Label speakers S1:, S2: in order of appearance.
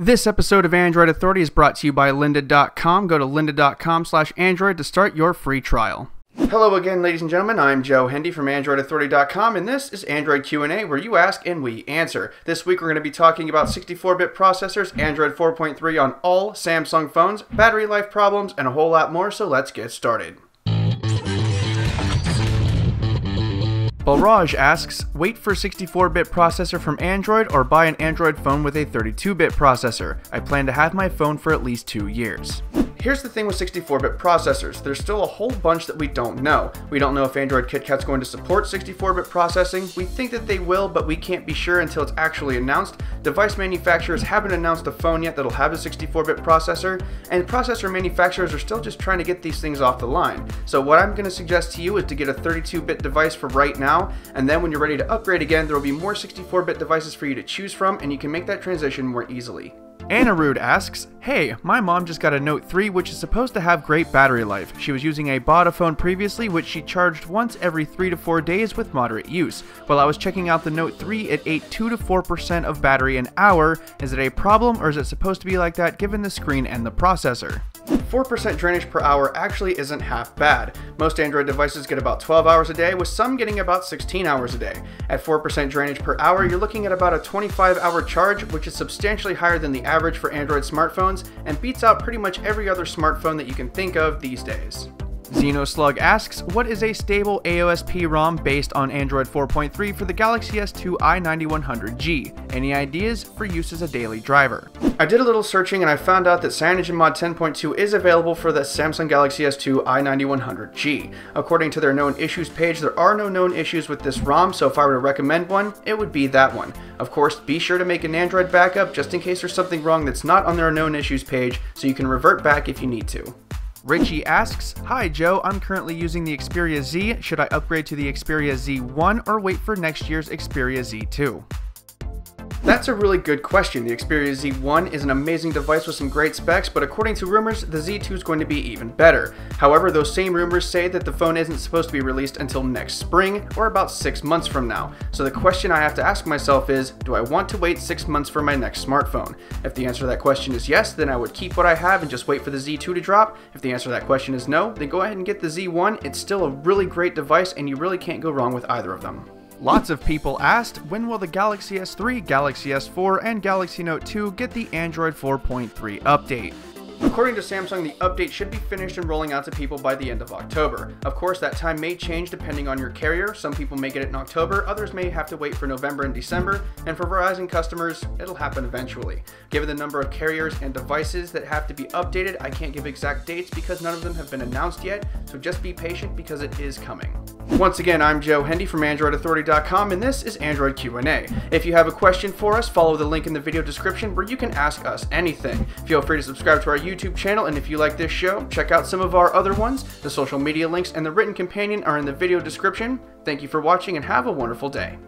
S1: This episode of Android Authority is brought to you by lynda.com. Go to lynda.com slash android to start your free trial. Hello again, ladies and gentlemen. I'm Joe Hindy from AndroidAuthority.com, and this is Android Q&A, where you ask and we answer. This week, we're going to be talking about 64-bit processors, Android 4.3 on all Samsung phones, battery life problems, and a whole lot more. So let's get started. Balraj asks, wait for 64-bit processor from Android or buy an Android phone with a 32-bit processor. I plan to have my phone for at least two years. Here's the thing with 64-bit processors, there's still a whole bunch that we don't know. We don't know if Android KitKat's going to support 64-bit processing, we think that they will, but we can't be sure until it's actually announced. Device manufacturers haven't announced a phone yet that'll have a 64-bit processor, and processor manufacturers are still just trying to get these things off the line. So what I'm going to suggest to you is to get a 32-bit device for right now, and then when you're ready to upgrade again, there will be more 64-bit devices for you to choose from, and you can make that transition more easily. Rude asks, Hey, my mom just got a Note 3 which is supposed to have great battery life. She was using a Bada phone previously which she charged once every 3 to 4 days with moderate use. While I was checking out the Note 3, it ate 2 to 4% of battery an hour. Is it a problem or is it supposed to be like that given the screen and the processor? 4% drainage per hour actually isn't half bad. Most Android devices get about 12 hours a day, with some getting about 16 hours a day. At 4% drainage per hour, you're looking at about a 25 hour charge, which is substantially higher than the average for Android smartphones and beats out pretty much every other smartphone that you can think of these days. Xenoslug asks, what is a stable AOSP ROM based on Android 4.3 for the Galaxy S2 i9100G? Any ideas for use as a daily driver? I did a little searching and I found out that CyanogenMod 10.2 is available for the Samsung Galaxy S2 i9100G. According to their known issues page, there are no known issues with this ROM, so if I were to recommend one, it would be that one. Of course, be sure to make an Android backup just in case there's something wrong that's not on their known issues page, so you can revert back if you need to. Richie asks, Hi Joe, I'm currently using the Xperia Z. Should I upgrade to the Xperia Z1 or wait for next year's Xperia Z2? That's a really good question. The Xperia Z1 is an amazing device with some great specs, but according to rumors, the Z2 is going to be even better. However, those same rumors say that the phone isn't supposed to be released until next spring, or about 6 months from now. So the question I have to ask myself is, do I want to wait 6 months for my next smartphone? If the answer to that question is yes, then I would keep what I have and just wait for the Z2 to drop. If the answer to that question is no, then go ahead and get the Z1. It's still a really great device and you really can't go wrong with either of them. Lots of people asked, when will the Galaxy S3, Galaxy S4, and Galaxy Note 2 get the Android 4.3 update? According to Samsung, the update should be finished and rolling out to people by the end of October. Of course, that time may change depending on your carrier. Some people may get it in October, others may have to wait for November and December, and for Verizon customers, it'll happen eventually. Given the number of carriers and devices that have to be updated, I can't give exact dates because none of them have been announced yet, so just be patient because it is coming. Once again, I'm Joe Hindy from AndroidAuthority.com, and this is Android Q&A. If you have a question for us, follow the link in the video description where you can ask us anything. Feel free to subscribe to our YouTube channel, and if you like this show, check out some of our other ones. The social media links and the written companion are in the video description. Thank you for watching, and have a wonderful day.